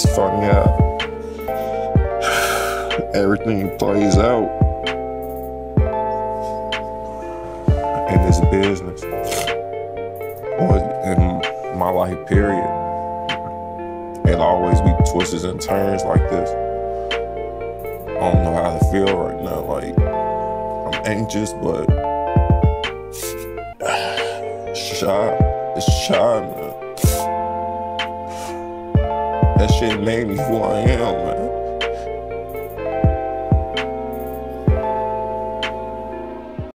funny how everything plays out in this business or in my life, period. It always be twists and turns like this. I don't know how to feel right now. Like, I'm anxious, but shy. It's shy, man. Shit made me who I am, man.